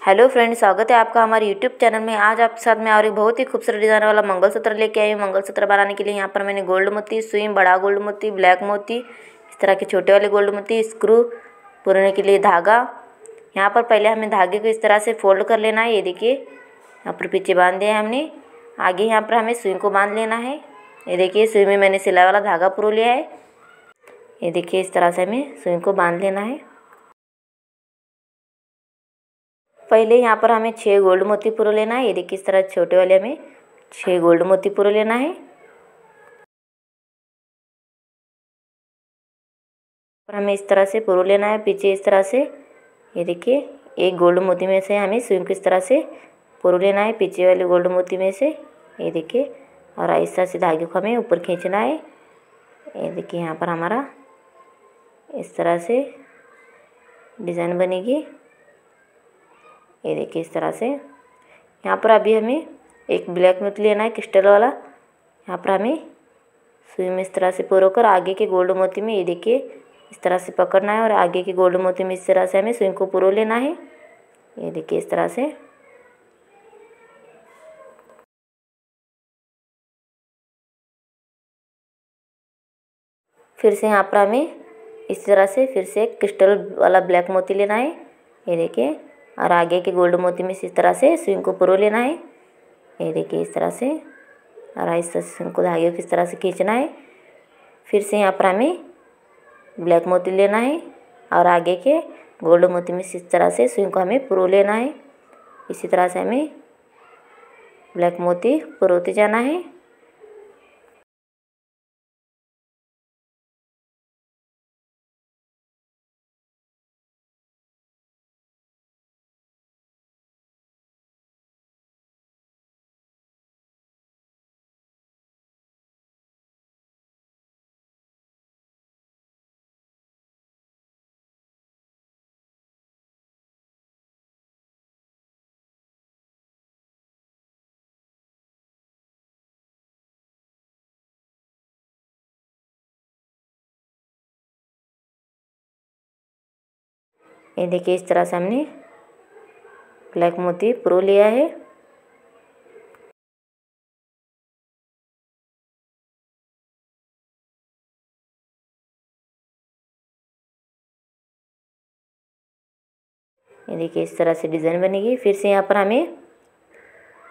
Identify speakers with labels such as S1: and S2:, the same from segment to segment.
S1: Hello friend स्वागत है आपका हमारे यूट्यूब चैनल में। आज आपके साथ में और एक बहुत ही खूबसूरत डिज़ाइन वाला मंगलसूत्र लेके आई हूँ। मंगलसूत्र बनाने के लिए यहाँ पर मैंने गोल्ड मोती, सुई, बड़ा गोल्ड मोती, ब्लैक मोती, इस तरह के छोटे वाले गोल्ड मोती, स्क्रू पुरने के लिए धागा। यहाँ पर पहले हमें धागे को इस तरह से फोल्ड कर लेना है। ये देखिए, यहाँ पर पीछे बाँध दिया है हमने। आगे यहाँ पर हमें सुई को बाँध लेना है। ये देखिए, सुई में मैंने सिलाई वाला धागा पुरो लिया है। ये देखिए, इस तरह से हमें सुई को बाँध लेना है। पहले यहाँ पर हमें छः गोल्ड मोती पूरा लेना है। ये देखिए इस तरह छोटे वाले हमें छः गोल्ड मोती पूरा लेना है। और हमें इस तरह से पुरो लेना है, पीछे इस तरह से। ये देखिए, एक गोल्ड मोती में से हमें स्विंग को इस तरह से पुरो लेना है, पीछे वाले गोल्ड मोती में से। ये देखिए, और ऐसा से धागे को हमें ऊपर खींचना है। ये देखिए यहाँ पर हमारा इस तरह से डिज़ाइन बनेगी। ये देखिए इस तरह से। यहाँ पर अभी हमें एक ब्लैक मोती लेना है, क्रिस्टल वाला। यहाँ पर हमें सुई में इस तरह से पुरो कर आगे के गोल्ड मोती में ये देखिए इस तरह से पकड़ना है और आगे के गोल्ड मोती में इस तरह से हमें सुई को पुरो लेना है। ये देखिए इस तरह से। फिर से यहाँ पर हमें इस तरह से फिर से क्रिस्टल वाला ब्लैक मोती लेना है। ये देखिए। और आगे के गोल्ड मोती में इस तरह से स्विंग को पुरो लेना है। ये देखिए इस तरह से। और इस तरह से स्विंग को धागे को इस तरह से खींचना है। फिर से यहाँ पर हमें ब्लैक मोती लेना है और आगे के गोल्ड मोती में इस तरह से स्विंग को हमें पुरो लेना है। इसी तरह से हमें ब्लैक मोती पुरोते जाना है। ये देखिए इस तरह से हमने ब्लैक मोती प्रो लिया है। ये देखिए इस तरह से डिज़ाइन बनेगी। फिर से यहाँ पर हमें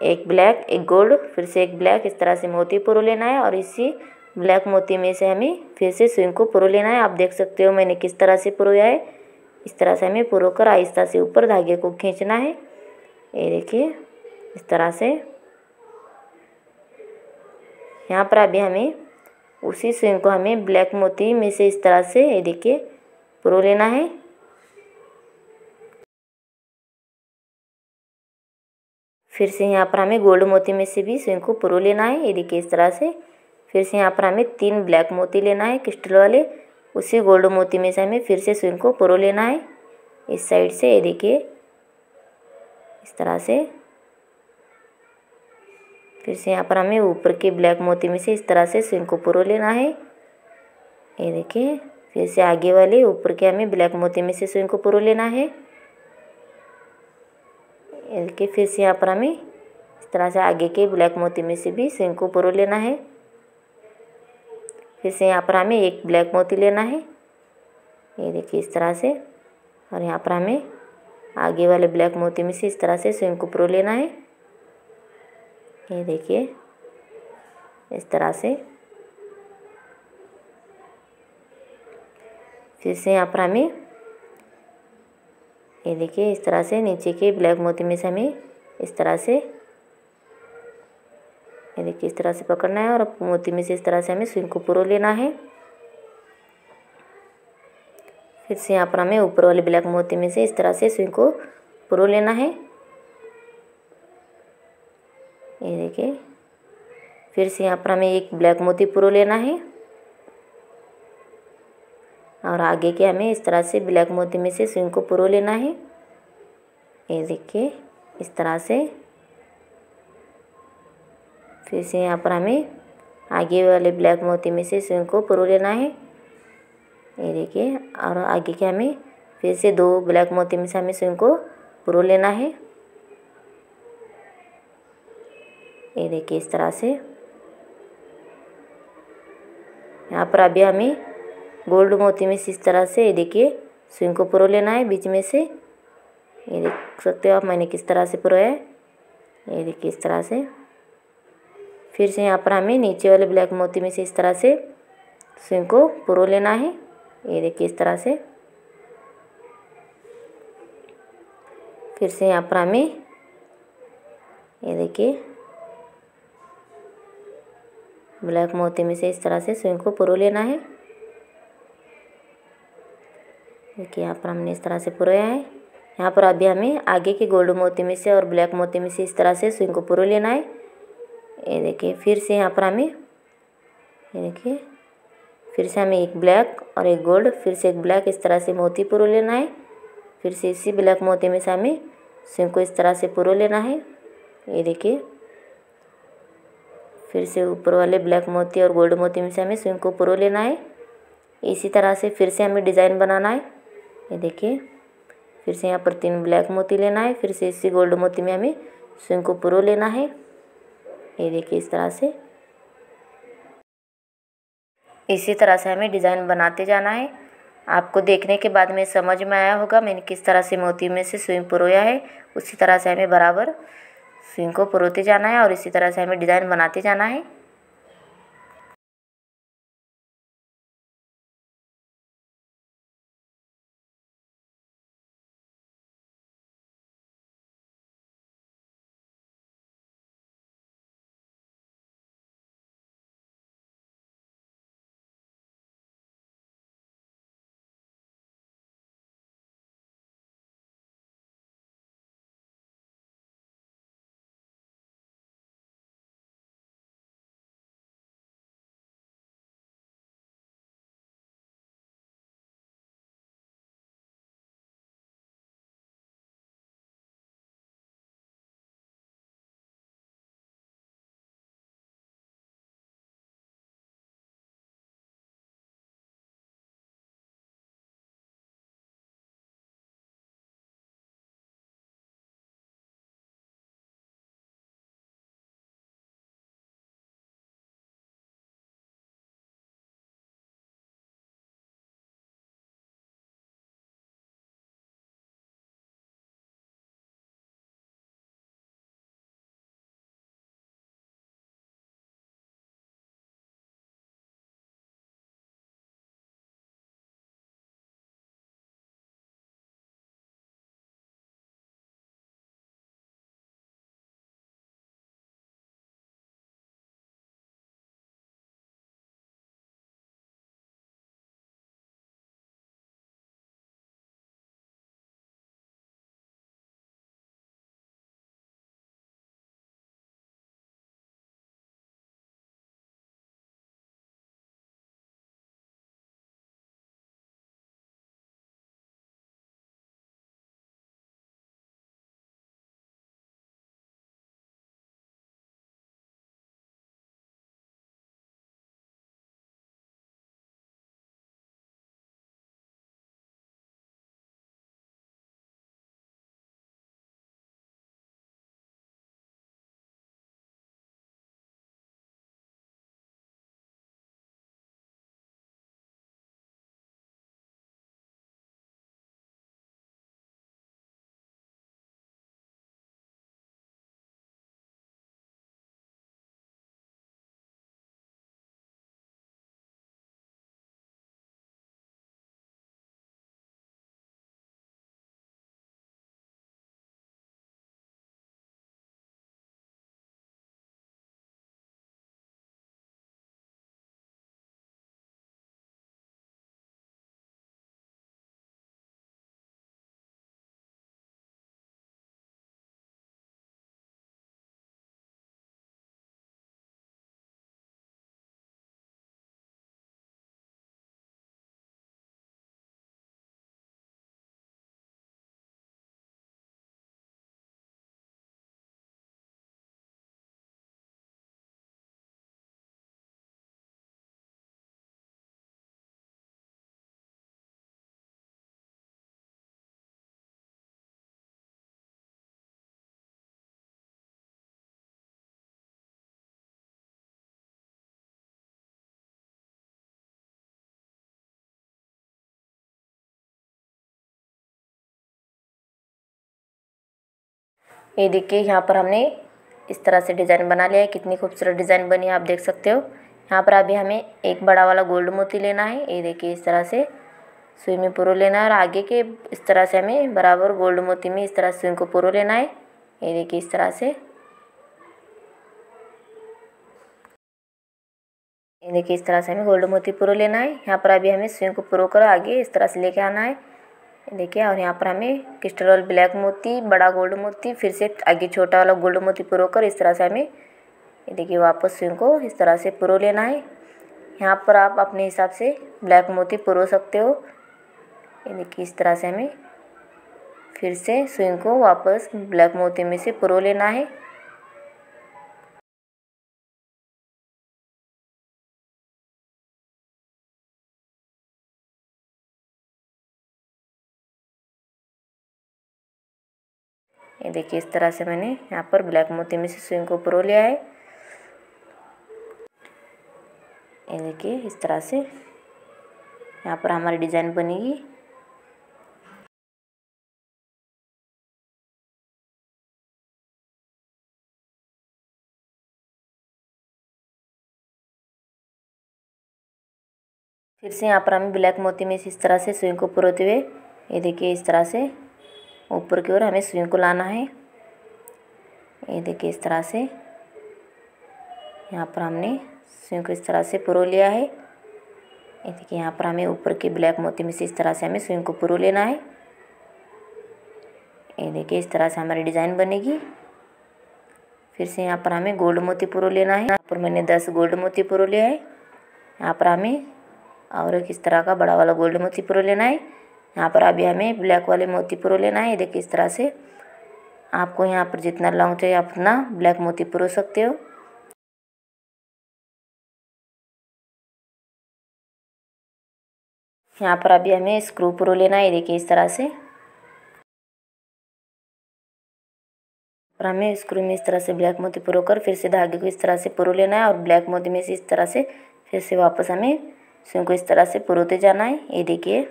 S1: एक ब्लैक, एक गोल्ड, फिर से एक ब्लैक, इस तरह से मोती पुरो लेना है और इसी ब्लैक मोती में से हमें फिर से स्विंग को पुरो लेना है। आप देख सकते हो मैंने किस तरह से पुरोया है। इस तरह से हमें पुरो कर आहिस्ता से ऊपर धागे को खींचना है। ये देखिए, इस तरह से। यहाँ पर अभी हमें उसी स्विंग को हमें ब्लैक मोती में से इस तरह से, ये देखिए पुरो लेना है। फिर से यहाँ पर हमें गोल्ड मोती में से भी स्विंग को पुरो लेना है। ये देखिए, इस तरह से। फिर से यहाँ पर हमें तीन ब्लैक मोती लेना है, क्रिस्टल वाले। उसी गोल्ड मोती में से हमें फिर से स्विंग को पुरो लेना है। इस साइड से ये देखिए। इस तरह से। फिर से यहाँ पर हमें ऊपर के ब्लैक मोती में से इस तरह से स्विंग को पुरो लेना है। ये देखिए। फिर से आगे वाले ऊपर के हमें ब्लैक मोती में से स्विंग को पुरो लेना है। ये देखिए, फिर से यहाँ पर हमें इस तरह से आगे के ब्लैक मोती में से भी स्विंग को पुरो लेना है। फिर से यहाँ पर हमें एक ब्लैक मोती लेना है। ये देखिए इस तरह से। और यहाँ पर हमें आगे वाले ब्लैक मोती में से इस तरह से स्विंग को लेना है। ये देखिए, इस तरह से। फिर से यहाँ पर हमें, ये देखिए इस तरह से नीचे के ब्लैक मोती में से हमें इस तरह से ये देखिए इस तरह से पकड़ना है और मोती में से इस तरह से हमें स्विंग को पुरो लेना है। फिर से यहाँ पर हमें ऊपर वाले ब्लैक मोती में से इस तरह से स्विंग को पुरो लेना है। ये देखिए, फिर से यहाँ पर हमें एक ब्लैक मोती पुरो लेना है। और आगे के हमें इस तरह से ब्लैक मोती में से स्विंग को पुरो लेना है। ये देखिए, इस तरह से फिर से यहाँ पर हमें आगे वाले ब्लैक मोती में से स्विंग को पुरो लेना है। ये देखिए, और आगे के हमें फिर से दो ब्लैक मोती में से हमें स्विंग को पुरो लेना है। ये देखिए, इस तरह से। यहाँ पर अभी हमें गोल्ड मोती में से इस तरह से, ये देखिए स्विंग को पुरो लेना है बीच में से। ये देख सकते हो आप, मैंने किस तरह से पुरोया है। ये देखिए, इस तरह से। फिर से यहाँ पर हमें नीचे वाले ब्लैक मोती में से इस तरह से स्विंग को पुरो लेना है। ये देखिए इस तरह से। फिर से यहाँ पर हमें ये देखिए ब्लैक मोती में से इस तरह से स्विंग को पुरो लेना है। देखिए यहाँ पर हमने इस तरह से पुरोया है। यहाँ पर अभी हमें आगे के गोल्ड मोती में से और ब्लैक मोती में से इस तरह से स्विंग को पुरो लेना है। ये देखिए, फिर से यहाँ पर हमें, ये देखिए, फिर से हमें एक ब्लैक और एक गोल्ड, फिर से एक ब्लैक इस तरह से मोती पुरो लेना है, फिर से इसी ब्लैक मोती में से हमें स्विंग को इस तरह से पुरो लेना है, ये देखिए, फिर से ऊपर वाले ब्लैक मोती और गोल्ड मोती में से हमें स्विंग को पुरो लेना है, इसी तरह से फिर से हमें डिज़ाइन बनाना है, ये देखिए, फिर से यहाँ पर तीन ब्लैक मोती लेना है, फिर से इसी गोल्ड मोती में हमें स्विंग को पुरो लेना है। ये देखिए इस तरह से। इसी तरह से हमें डिज़ाइन बनाते जाना है। आपको देखने के बाद में समझ में आया होगा मैंने किस तरह से मोती में से स्विंग परोया है। उसी तरह से हमें बराबर स्विंग को परोते जाना है और इसी तरह से हमें डिज़ाइन बनाते जाना है। ये देखिए, यहाँ पर हमने इस तरह से डिज़ाइन बना लिया है। कितनी खूबसूरत डिज़ाइन बनी है, आप देख सकते हो। यहाँ पर अभी हमें एक बड़ा वाला गोल्ड मोती लेना है। ये देखिए, इस तरह से सुई में पुरो लेना है और आगे के इस तरह से हमें बराबर गोल्ड मोती में इस तरह सुई को पुरो लेना है। ये देखिए, इस तरह से। ये देखिए, इस तरह से हमें गोल्ड मोती पुरो लेना है। यहाँ पर अभी हमें सुई को पुरो कर आगे इस तरह से लेके आना है। देखिए, और यहाँ पर हमें क्रिस्टल ब्लैक मोती, बड़ा गोल्ड मोती, फिर से आगे छोटा वाला गोल्ड मोती पुरो कर इस तरह से हमें, ये देखिए वापस सुई को इस तरह से पुरो लेना है। यहाँ पर आप अपने हिसाब से ब्लैक मोती पुरो सकते हो। ये देखिए, इस तरह से हमें फिर से सुई को वापस ब्लैक मोती में से पुरो लेना है। ये देखिए, इस तरह से मैंने यहाँ पर ब्लैक मोती में से स्विंग को पुरो लिया है। ये देखिए, इस तरह से यहाँ पर हमारी डिज़ाइन बनेगी। फिर से यहाँ पर हमें ब्लैक मोती में इस तरह से स्विंग को पुरोते हुए, ये देखिए, इस तरह से ऊपर की ओर हमें सुई को लाना है। ये देखिए इस तरह से। यहाँ पर हमने सुई को इस तरह से पुरो लिया है। ये देखिए यहाँ पर हमें ऊपर के ब्लैक मोती में से इस तरह से हमें सुई को पुरो लेना है। ये देखिए इस तरह से हमारी डिज़ाइन बनेगी। फिर से यहाँ पर हमें गोल्ड मोती पुरो लेना है। यहाँ पर मैंने दस गोल्ड मोती पुरो लिया है। यहाँ पर हमें और एक इस तरह का बड़ा वाला गोल्ड मोती पुरो लेना है। यहाँ पर अभी हमें ब्लैक वाले मोती पुरो लेना है। ये देखिए इस तरह से। आपको यहाँ पर जितना लॉन्ग चाहिए आप उतना ब्लैक मोती पुरो सकते हो। यहाँ पर अभी हमें स्क्रू पुरो लेना है। देखिए इस तरह से। और हमें स्क्रू में इस तरह से ब्लैक मोती पुरो कर फिर से धागे को इस तरह से पुरो लेना है और ब्लैक मोती में से इस तरह से फिर से वापस हमें सुई को इस तरह से पुरोते जाना है। ये देखिए।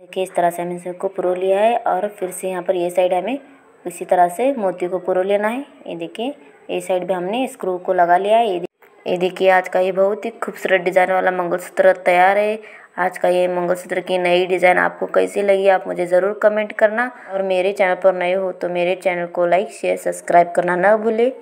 S1: देखिए, इस तरह से हमने सबको पुरो लिया है और फिर से यहाँ पर ये साइड हमें इसी तरह से मोती को पुरो लेना है। ये देखिए, ये साइड भी हमने स्क्रू को लगा लिया है। ये ये देखिए, आज का ये बहुत ही खूबसूरत डिज़ाइन वाला मंगलसूत्र तैयार है। आज का ये मंगलसूत्र की नई डिज़ाइन आपको कैसी लगी, आप मुझे ज़रूर कमेंट करना। और मेरे चैनल पर नए हो तो मेरे चैनल को लाइक, शेयर, सब्सक्राइब करना ना भूले।